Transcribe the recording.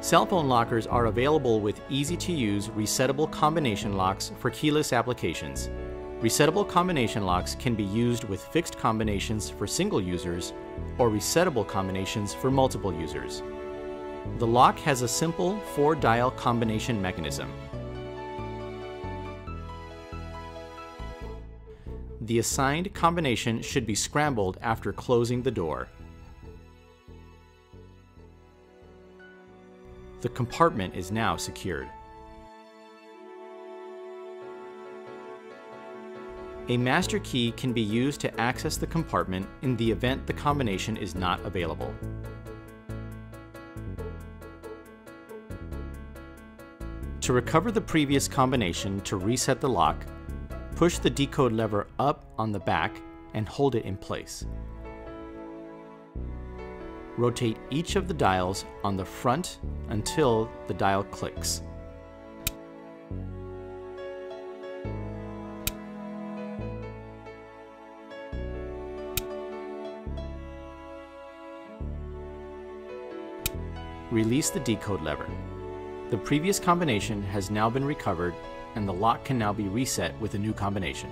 Cell phone lockers are available with easy-to-use resettable combination locks for keyless applications. Resettable combination locks can be used with fixed combinations for single users or resettable combinations for multiple users. The lock has a simple four-dial combination mechanism. The assigned combination should be scrambled after closing the door. The compartment is now secured. A master key can be used to access the compartment in the event the combination is not available. To recover the previous combination to reset the lock, push the decode lever up on the back and hold it in place. Rotate each of the dials on the front until the dial clicks. Release the decode lever. The previous combination has now been recovered and the lock can now be reset with a new combination.